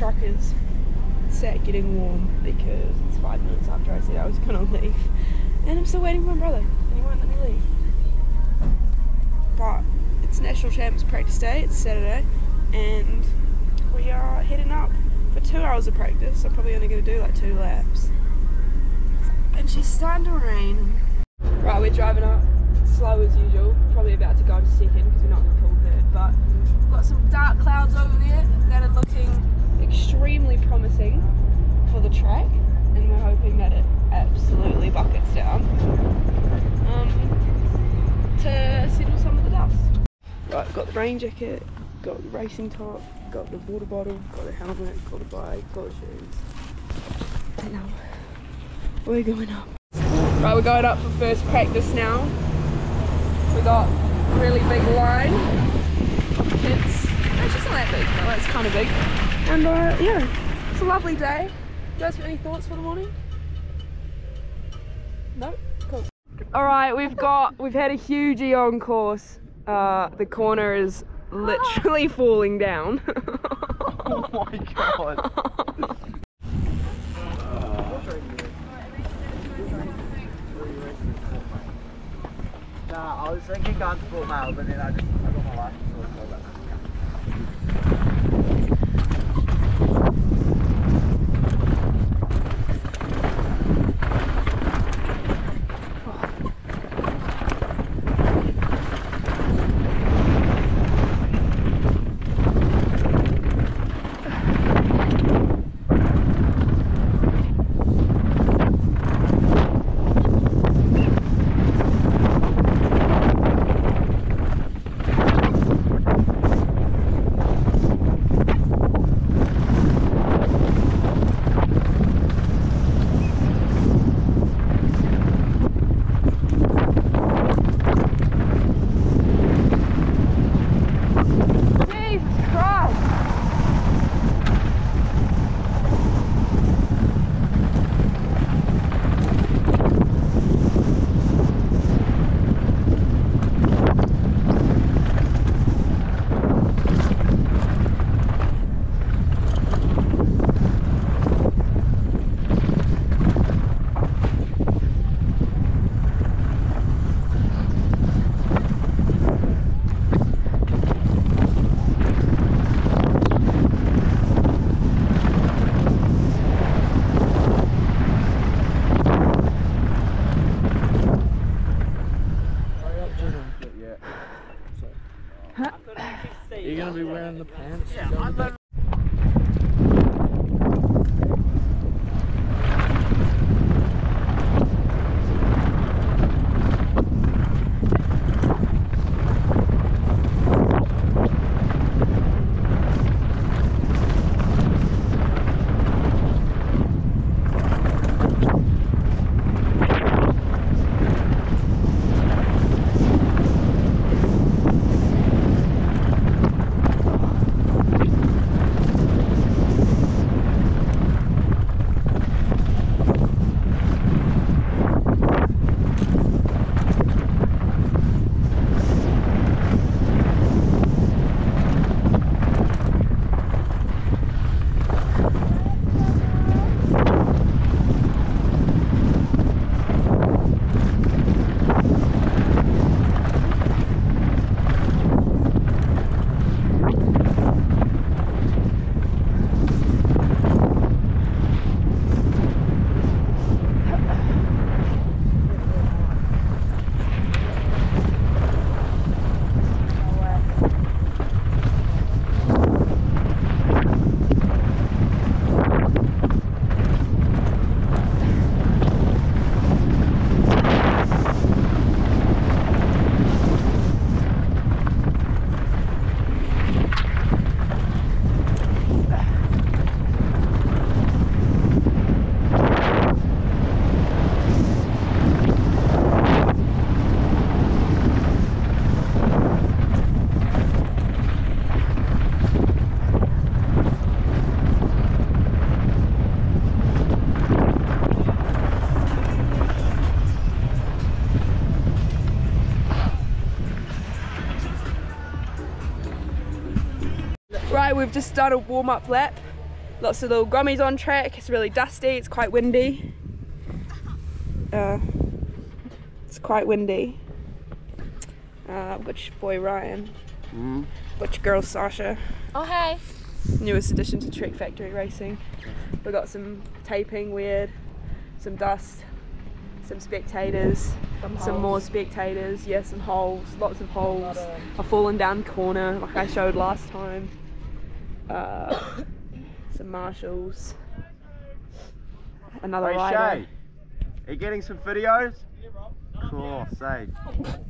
truck is sat getting warm because it's five minutes after I said I was gonna leave. And I'm still waiting for my brother. And he won't let me leave. But it's National Champs practice day, it's Saturday, and we are heading up for two hours of practice. I'm probably only gonna do like two laps. And she's starting to rain. Right, we're driving up slow as usual. Probably about to go into second because we're not gonna pull third, but we've got some dark clouds over there that are looking extremely promising for the track and we're hoping that it absolutely buckets down um, to settle some of the dust. Right, got the rain jacket, got the racing top, got the water bottle, got the helmet, got the bike, got the shoes. And now we're going up. Right, we're going up for first practice now. We got a really big line. It's just not that big, but it's kind of big. And uh, yeah, it's a lovely day. You guys got any thoughts for the morning? No? Cool. Alright, we've got, we've had a huge on course. Uh, the corner is literally falling down. Oh my god. Nah, I was thinking going to Port Mail, but then I just Right, we've just done a warm up lap. Lots of little grummies on track. It's really dusty. It's quite windy. Uh, it's quite windy. Uh, which boy Ryan? Mm. Which girl Sasha? Oh hey. Newest addition to Trek Factory Racing. We got some taping weird, some dust, some spectators, some, more spectators. Yeah, some holes, lots of holes. A fallen down corner like I showed last time. Uh, some marshals. Another Hey rider. Shay, are you getting some videos? Cool, say.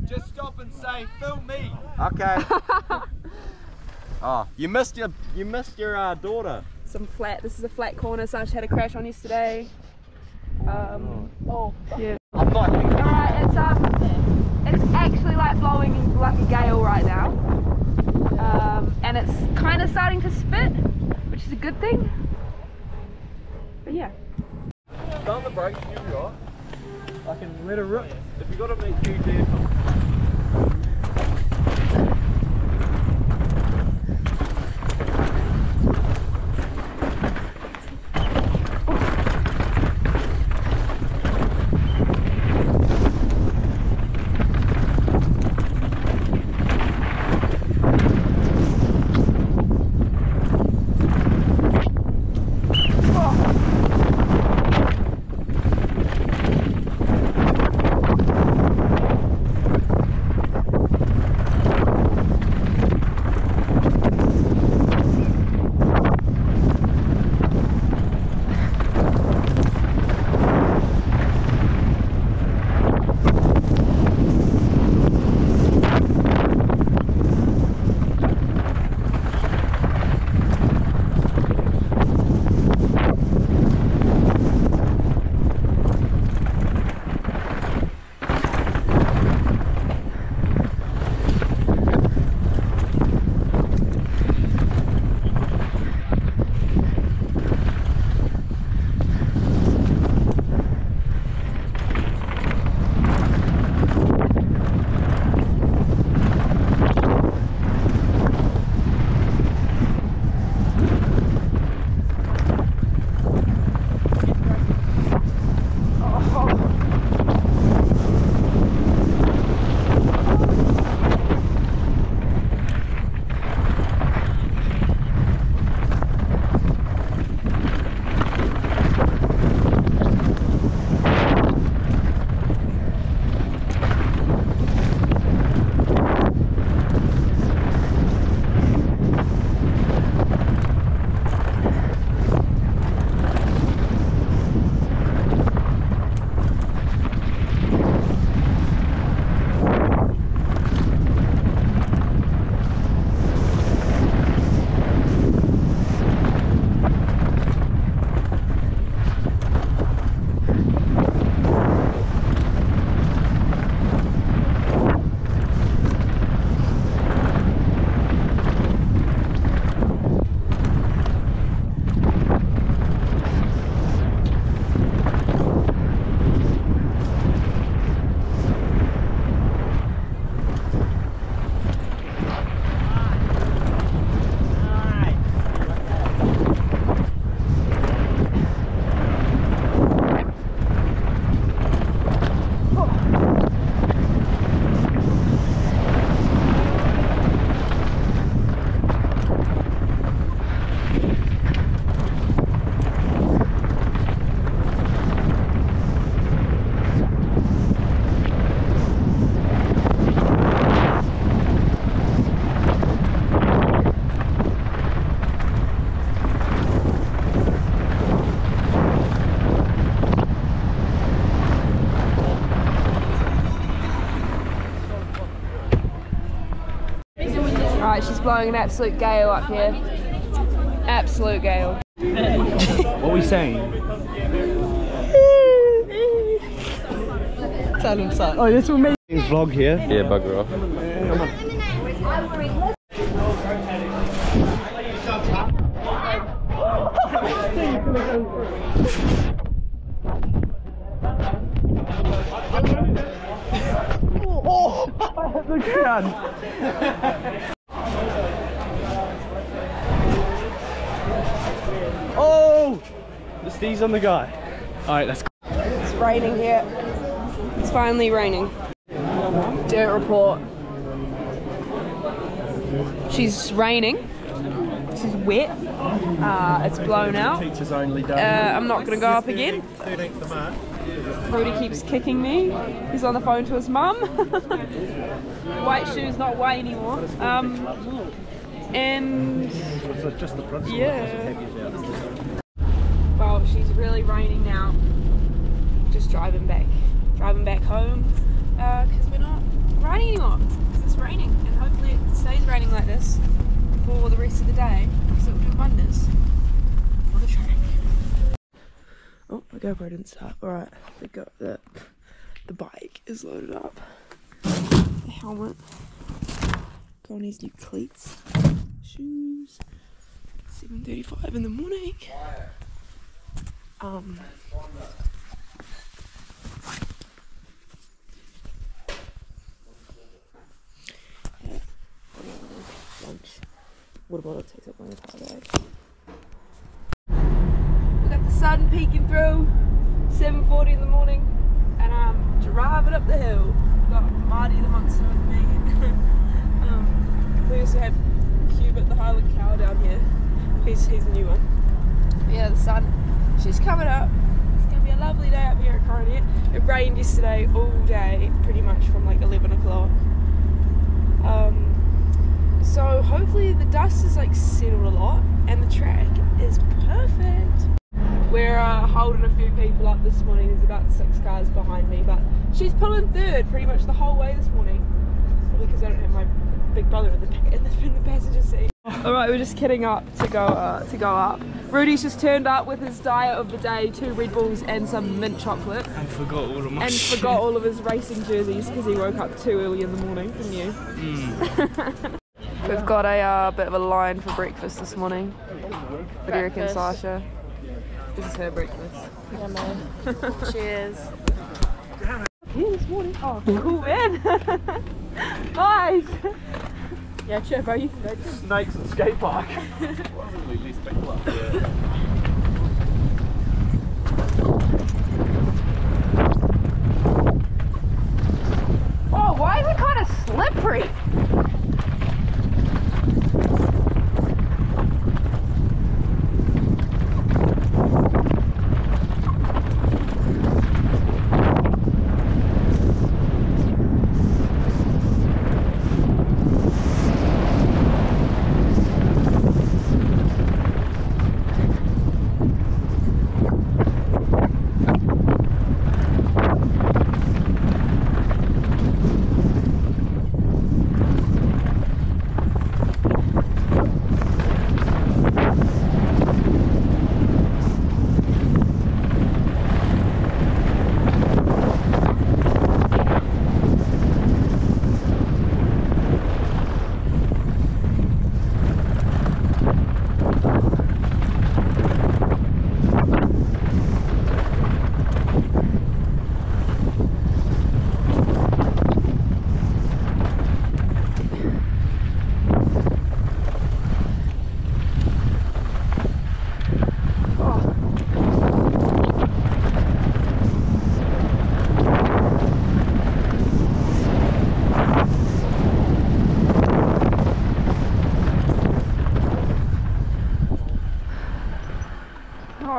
Just stop and say, film me. Okay. oh, you missed your you missed your uh, daughter. Some flat. This is a flat corner. Sasha had a crash on yesterday. Um, oh, yeah. I'm not. Alright, it's um, it's actually like blowing like a gale right now, um, and it's kind of starting to spit, which is a good thing. But yeah, Down the brakes, you'll be. I can let her rip. If you got to make two vehicles. blowing an absolute gale up here. Absolute gale. what are we saying? Tell him so. Oh, this will make vlog here. Yeah, bugger off. Oh, I have the can. These on the guy. Alright, let's go. It's raining here. It's finally raining. Dirt report. She's raining. She's wet. Uh, it's blown out. Teachers only Uh, I'm not gonna go up again. Rudy keeps kicking me. He's on the phone to his mum. White shoes, not white anymore. Um, and just the front. yeah. Raining now. Just driving back, driving back home uh, because we're not riding anymore. 'cause it's raining, and hopefully it stays raining like this for the rest of the day. Because it will do wonders for the track. Oh, my GoPro didn't start. All right, the go the the bike is loaded up. The helmet. Go on his new cleats, shoes. 7:35 in the morning. Um. Lunch. Water bottle takes up my entire bag. We got the sun peeking through. 7:40 in the morning, and I'm driving up the hill. Got Marty the monster with me. um, we also have Hubert the Highland cow down here. He's he's a new one. Yeah, the sun. She's coming up. It's gonna be a lovely day up here at Coronet. It rained yesterday all day, pretty much from like 11 o'clock. Um, so hopefully the dust is like settled a lot, and the track is perfect. We're uh, holding a few people up this morning. There's about six cars behind me, but she's pulling third pretty much the whole way this morning. Probably because I don't have my big brother in the in the, in the passenger seat. All right, we're just kidding up to go uh, to go up. Rudy's just turned up with his diet of the day: two Red Bulls and some mint chocolate, I forgot all of my and shit. forgot all of his racing jerseys because he woke up too early in the morning. Didn't you? We've got a uh, bit of a line for breakfast this morning. What do you reckon, Sasha? This is her breakfast. Yeah, man. Cheers. Here this morning. Oh, cool man. Guys. Yeah, cheers, bro. You can go. Snakes and skate park. Oh, why is it kind of slippery?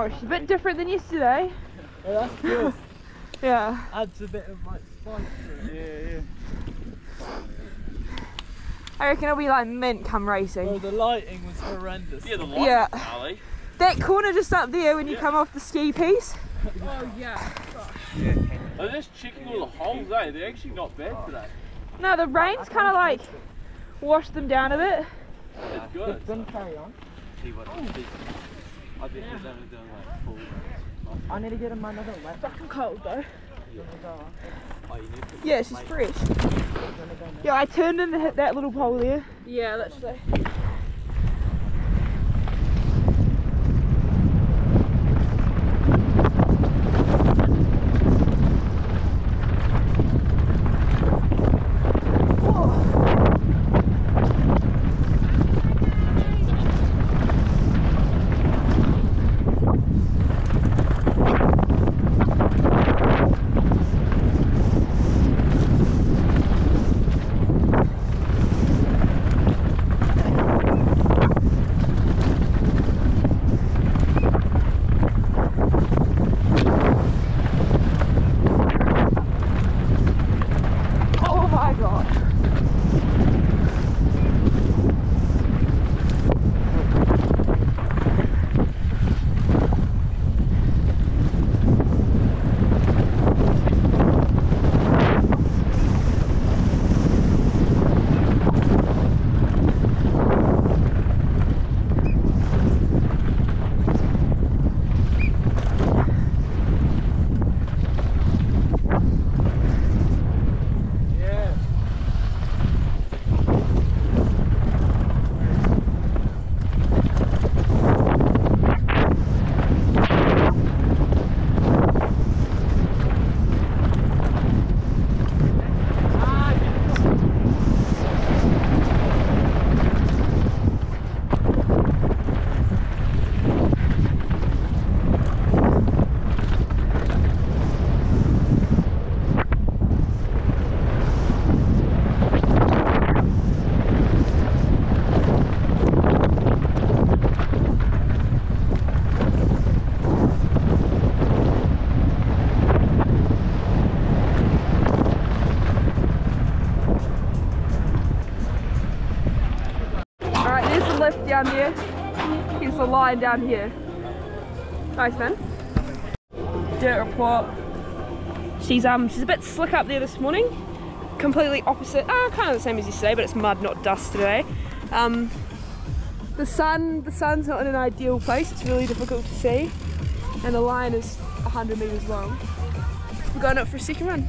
Oh, she's a bit different than yesterday. Oh, that's good. Yeah. Adds a bit of like spice to it. Yeah, yeah. I reckon it'll be like mint come racing. Oh, the lighting was horrendous. Yeah, the light. Yeah. Ali. That corner just up there when you come off the ski piece. Oh, yeah. I'm just checking all the holes, eh? They're actually not bad today. No, the rain's kind of like washed them down a bit. It's good. Then carry on. See what I bet he's only doing like full. I need to get him another lap. Fucking cold though. Oh, you need to Yeah, she's fresh. Yeah, I turned in and hit that little pole there. Yeah, literally. Line down here. Nice man. Dirt report. She's um she's a bit slick up there this morning. Completely opposite. Ah, kind of the same as yesterday, but it's mud, not dust today. Um, the sun the sun's not in an ideal place. It's really difficult to see, and the line is 100 meters long. We're going up for a second run.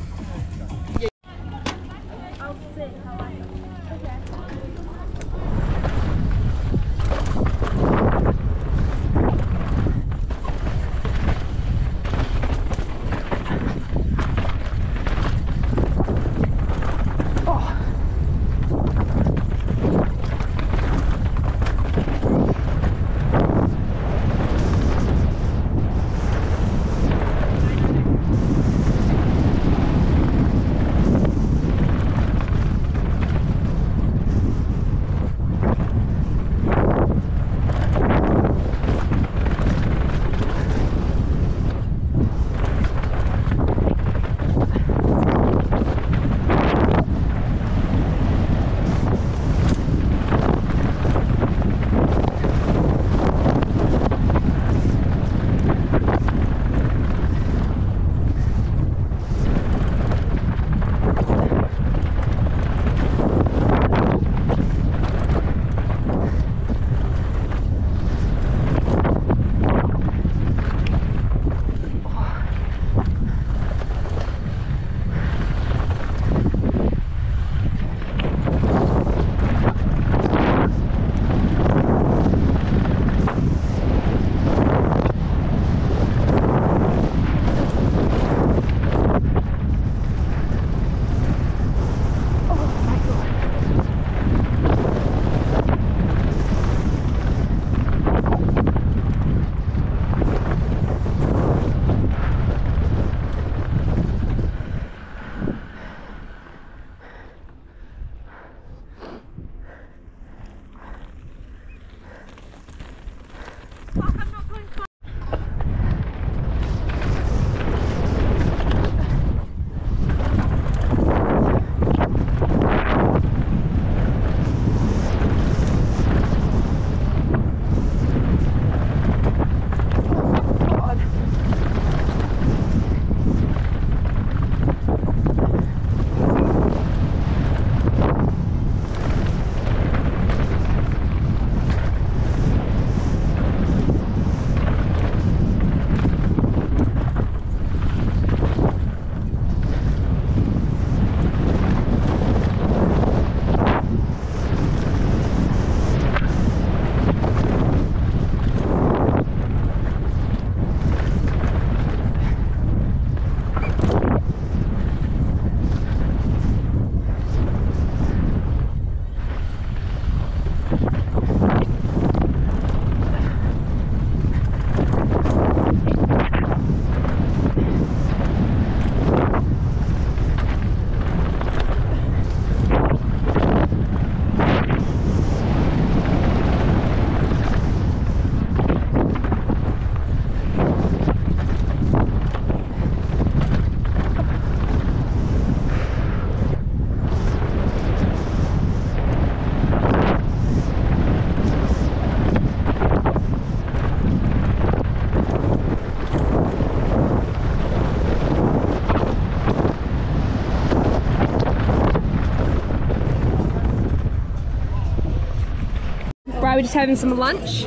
We're just having some lunch.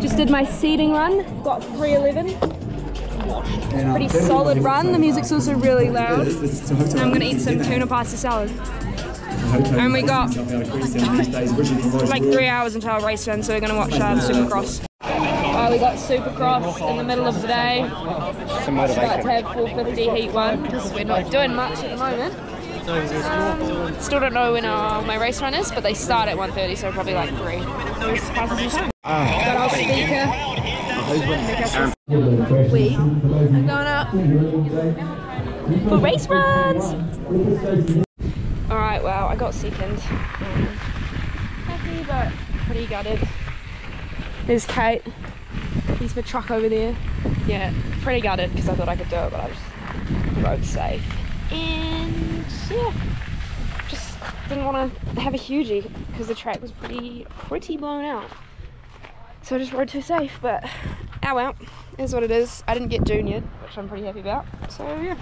Just did my seating run, got 311. Pretty solid run. The music's also really loud. And I'm gonna eat some tuna pasta salad. And we got like three hours until our race done, so we're gonna watch uh, Supercross. Uh, we got Supercross in the middle of the day. About to have 450 heat one because we're not doing much at the moment. Still don't know when uh, my race run is, but they start at 1.30, so probably like 3. Got our speaker. We are going up for race runs. Alright, well, I got second. Happy, but pretty gutted. There's Kate. He's the truck over there. Yeah, pretty gutted because I thought I could do it, but I just rode safe. And yeah, just didn't want to have a hugie because the track was pretty pretty blown out. So I just rode too safe, but oh well, is what it is. I didn't get junior, which I'm pretty happy about. So yeah.